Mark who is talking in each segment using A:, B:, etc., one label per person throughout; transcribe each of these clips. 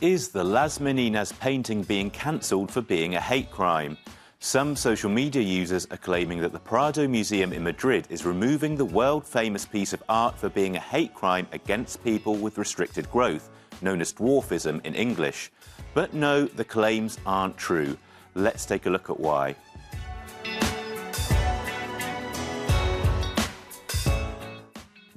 A: Is the Las Meninas painting being cancelled for being a hate crime? Some social media users are claiming that the Prado Museum in Madrid is removing the world famous piece of art for being a hate crime against people with restricted growth, known as dwarfism in English. But no, the claims aren't true. Let's take a look at why.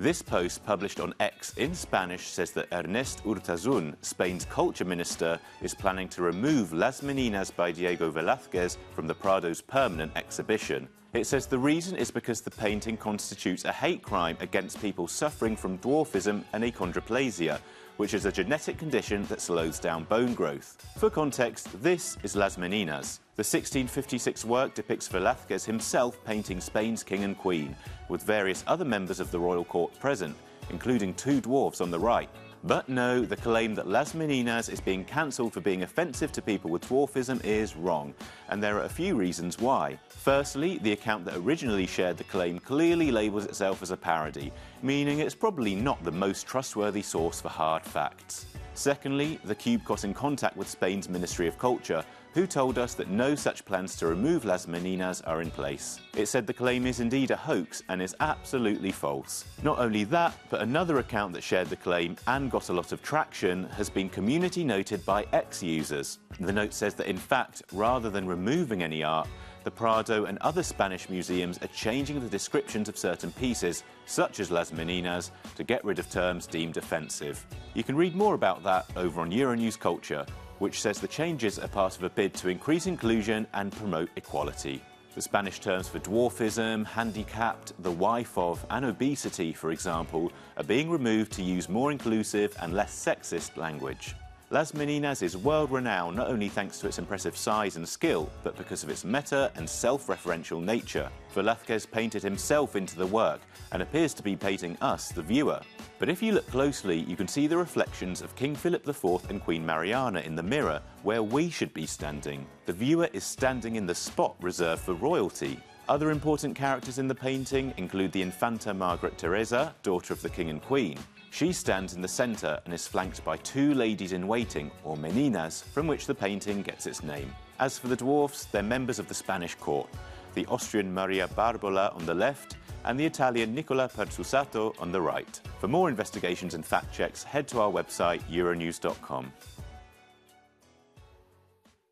A: This post, published on X in Spanish, says that Ernest Urtasun, Spain's culture minister, is planning to remove Las Meninas by Diego Velázquez from the Prado's permanent exhibition. It says the reason is because the painting constitutes a hate crime against people suffering from dwarfism and achondroplasia, which is a genetic condition that slows down bone growth. For context, this is Las Meninas. The 1656 work depicts Velázquez himself painting Spain's king and queen, with various other members of the royal court present, including two dwarfs on the right. But no, the claim that Las Meninas is being cancelled for being offensive to people with dwarfism is wrong, and there are a few reasons why. Firstly, the account that originally shared the claim clearly labels itself as a parody, meaning it's probably not the most trustworthy source for hard facts. Secondly, the Cube got in contact with Spain's Ministry of Culture, who told us that no such plans to remove Las Meninas are in place. It said the claim is indeed a hoax and is absolutely false. Not only that, but another account that shared the claim and got a lot of traction has been community noted by X users. The note says that in fact, rather than removing any art, the Prado and other Spanish museums are changing the descriptions of certain pieces, such as Las Meninas, to get rid of terms deemed offensive. You can read more about that over on Euronews Culture, which says the changes are part of a bid to increase inclusion and promote equality. The Spanish terms for dwarfism, handicapped, the wife of, and obesity, for example, are being removed to use more inclusive and less sexist language. Las Meninas is world renowned not only thanks to its impressive size and skill, but because of its meta and self referential nature. Velázquez painted himself into the work and appears to be painting us, the viewer. But if you look closely, you can see the reflections of King Philip IV and Queen Mariana in the mirror, where we should be standing. The viewer is standing in the spot reserved for royalty. Other important characters in the painting include the Infanta Margaret Teresa, daughter of the King and Queen, she stands in the centre and is flanked by two ladies in waiting, or meninas, from which the painting gets its name. As for the dwarfs, they're members of the Spanish court, the Austrian Maria Barbola on the left, and the Italian Nicola Pertusato on the right. For more investigations and fact checks, head to our website, euronews.com.